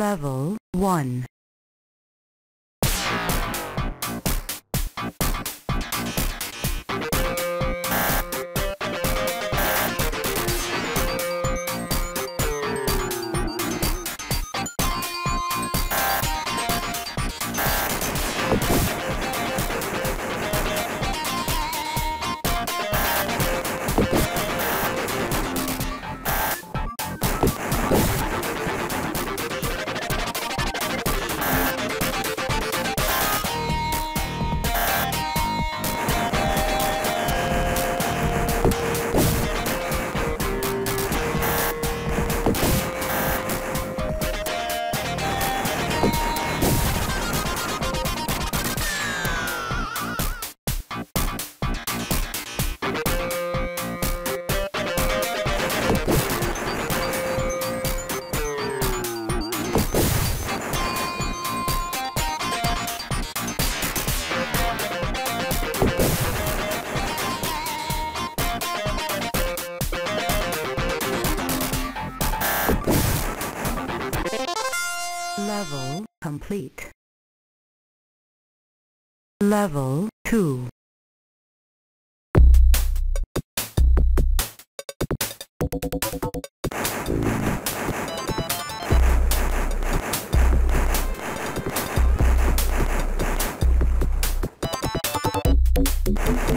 Level 1 complete. Level 2 Level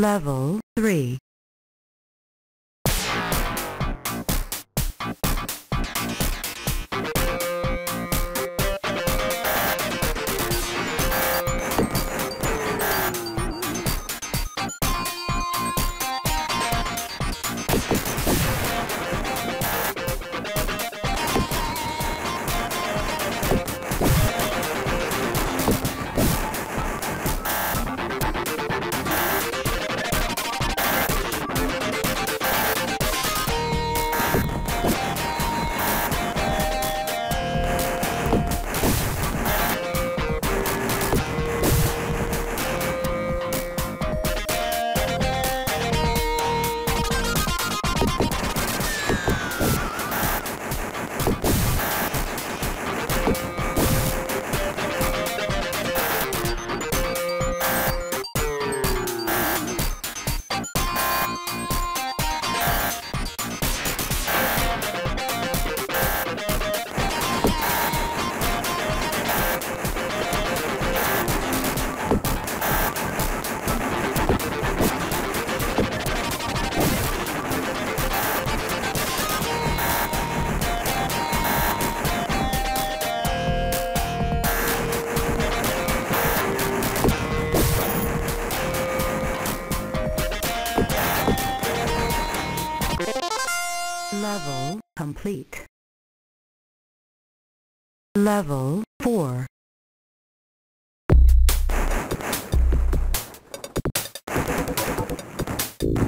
Level 3 Level 4 Thank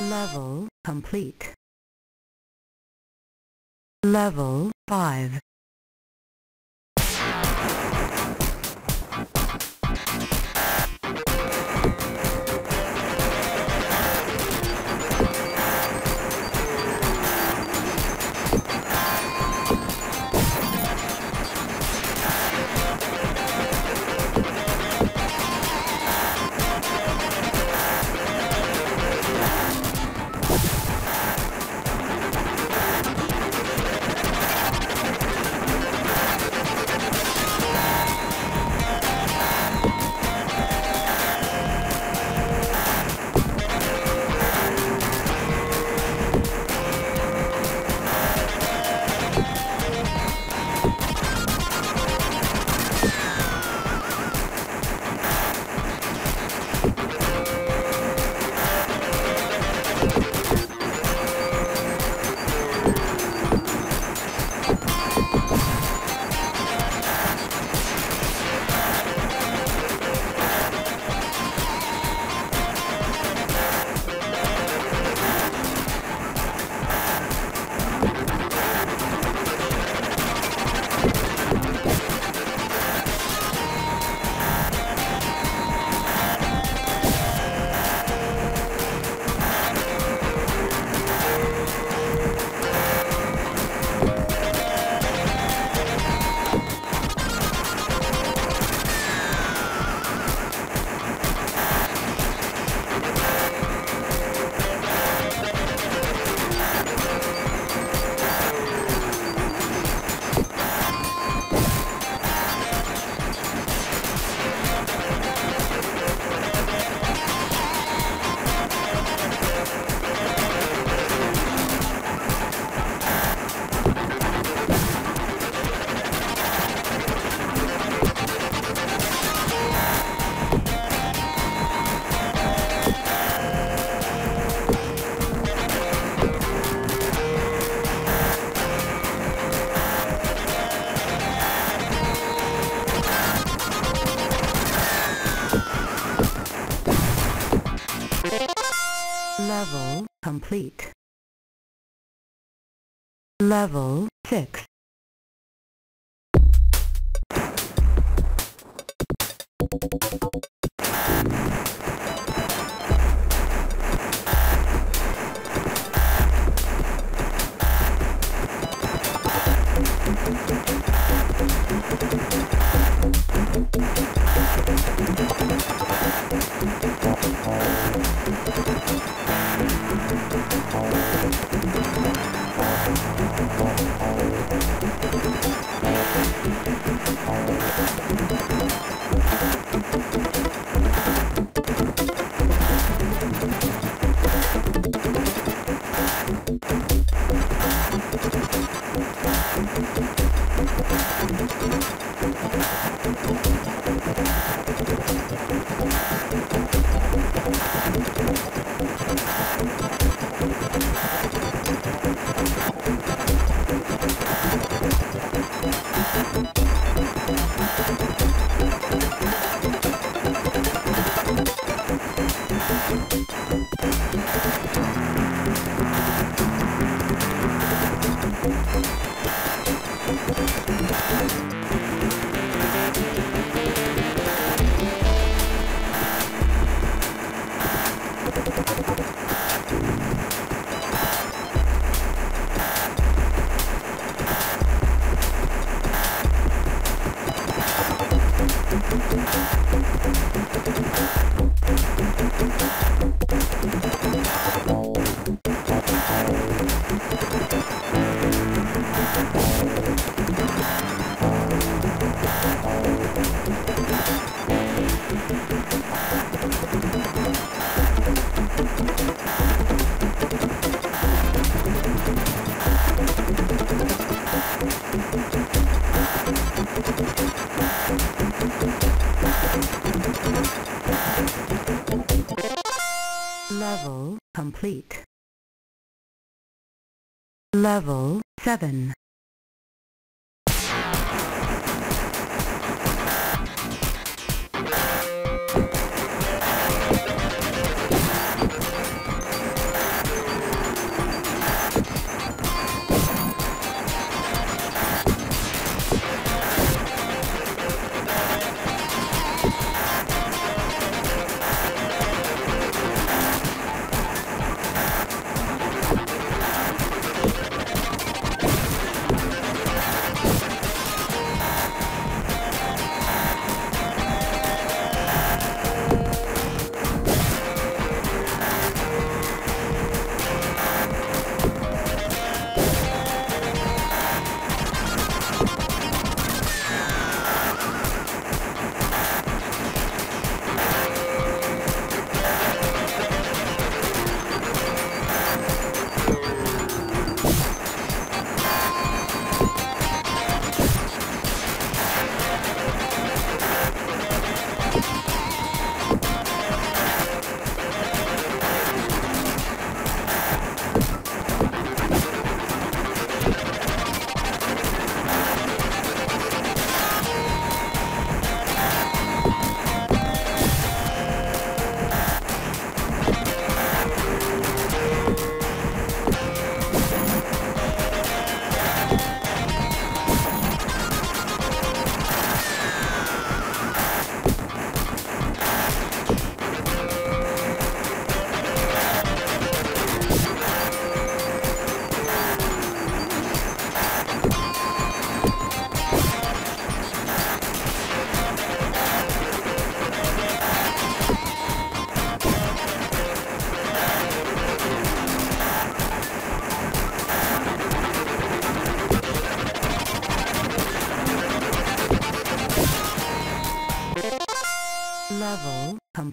Level complete. Level 5. Level 6. Complete. Level 7.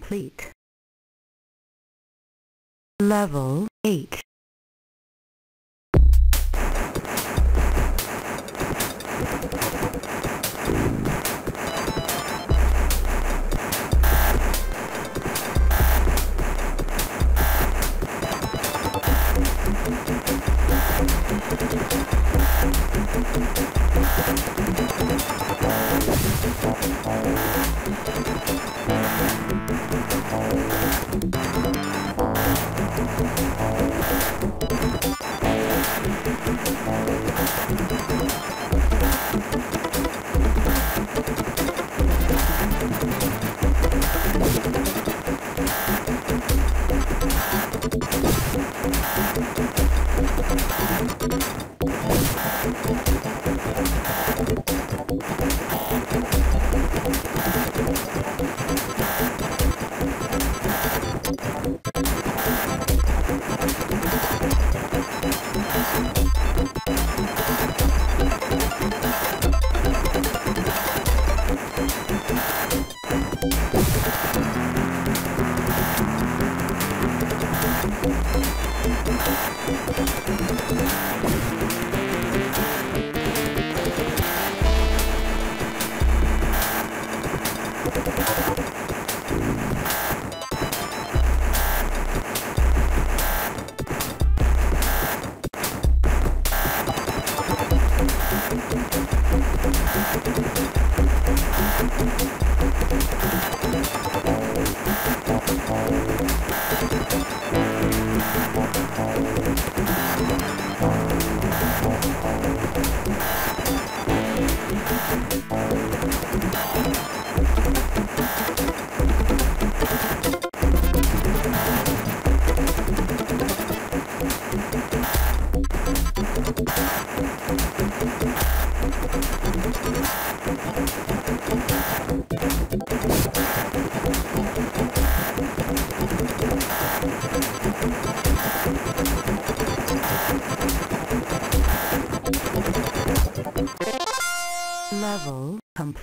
Complete. Level 8. Level Thank you.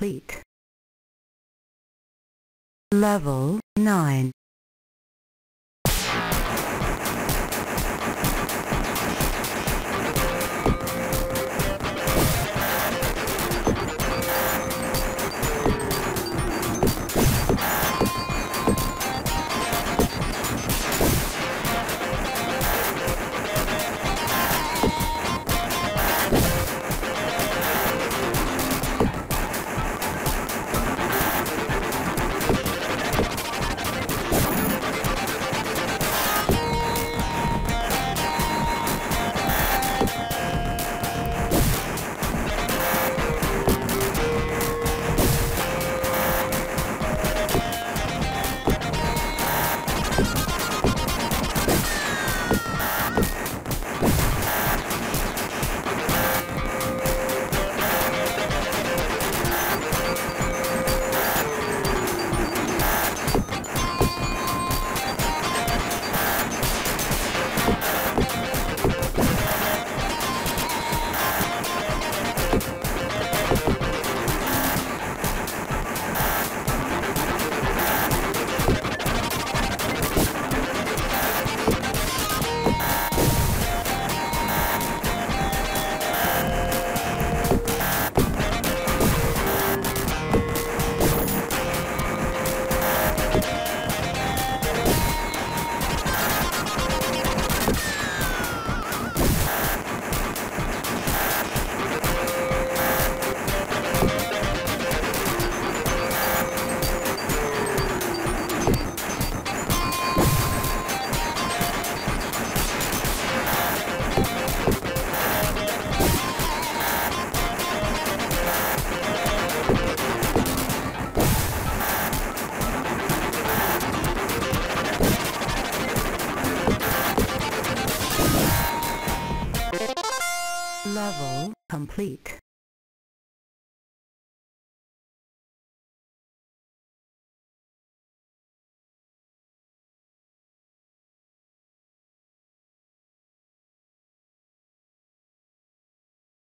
Complete. Level 9.